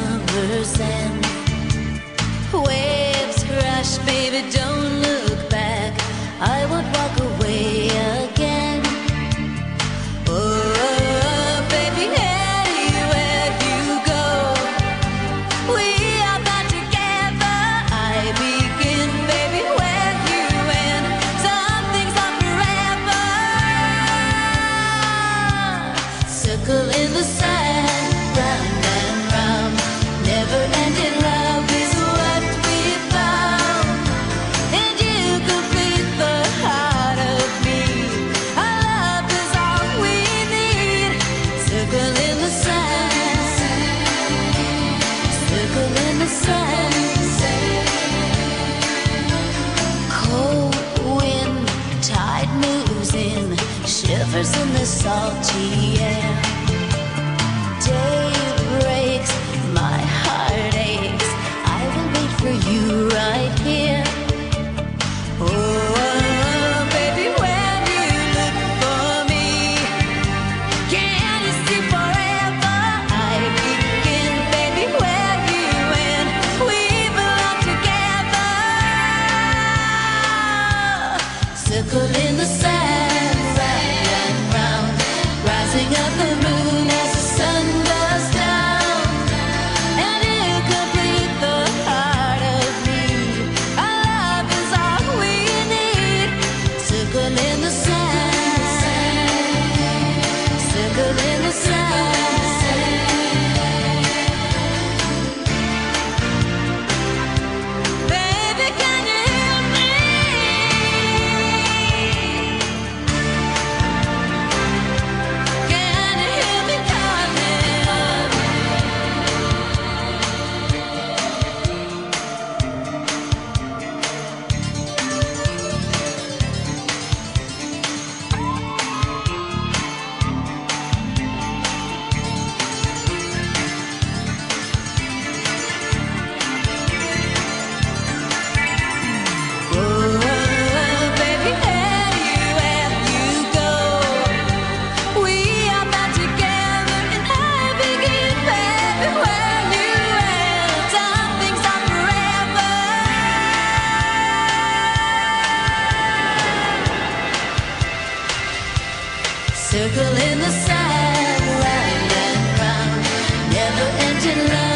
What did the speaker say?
summer's end. Waves crash, baby, don't. in the salty air. circle in the sand, round and round, never ending love.